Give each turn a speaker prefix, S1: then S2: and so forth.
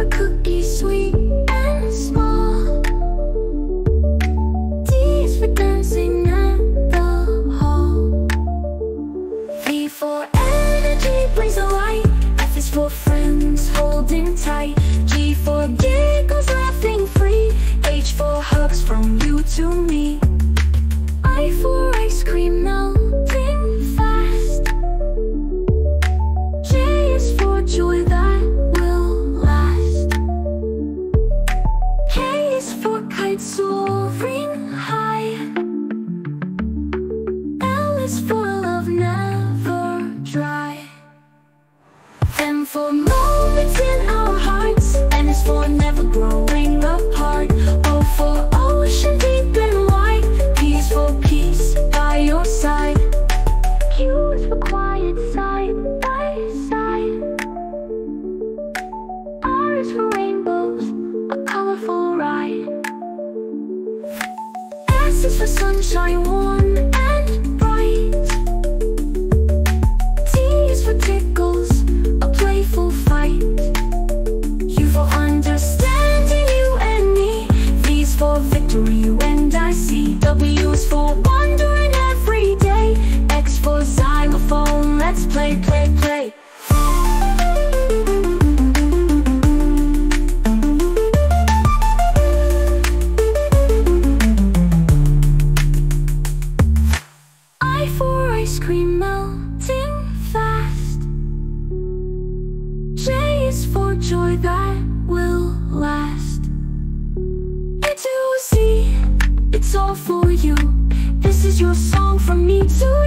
S1: for cookies sweet and small. Soaring high. L is for love never dry. M for moments in our hearts. N is for never growing apart. O for ocean deep and wide. P for peace by your side. Q for quiet side. S is for sunshine warm and bright. T is for tickles, a playful fight. U for understanding you and me. V is for victory, and I see. W is for wondering ice cream melting fast. J is for joy that will last. A to Z, it's all for you. This is your song from me to.